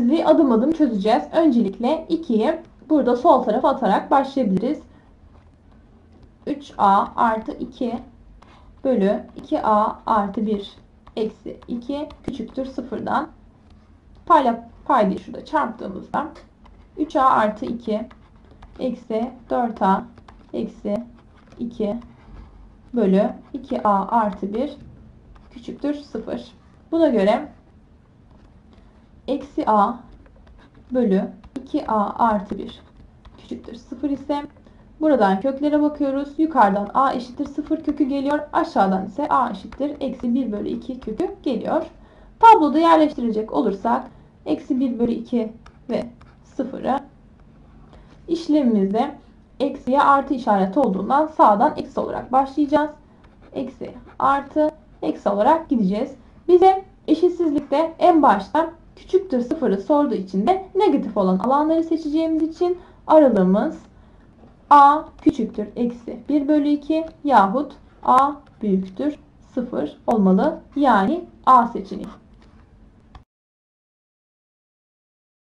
Eşitsizliği adım adım çözeceğiz. Öncelikle 2'yi burada sol tarafa atarak başlayabiliriz. 3a artı 2 bölü 2a artı 1 eksi 2 küçüktür sıfırdan payla paydayı şurada çarptığımızda 3a artı 2 eksi 4a eksi 2 bölü 2a artı 1 küçüktür 0. Buna göre eksi a bölü 2a artı 1 küçüktür 0 ise buradan köklere bakıyoruz. Yukarıdan a eşittir 0 kökü geliyor. Aşağıdan ise a eşittir eksi 1 bölü 2 kökü geliyor. Tabloda yerleştirecek olursak eksi 1 bölü 2 ve 0'ı işlemimizde eksiye artı işareti olduğundan sağdan eksi olarak başlayacağız. Eksi artı eksi olarak gideceğiz. Bize eşitsizlikte en başta küçüktür sıfırı sorduğu için de negatif olan alanları seçeceğimiz için aralığımız a küçüktür eksi 1 bölü 2 yahut a büyüktür 0 olmalı. Yani a seçeneği.